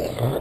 Yeah.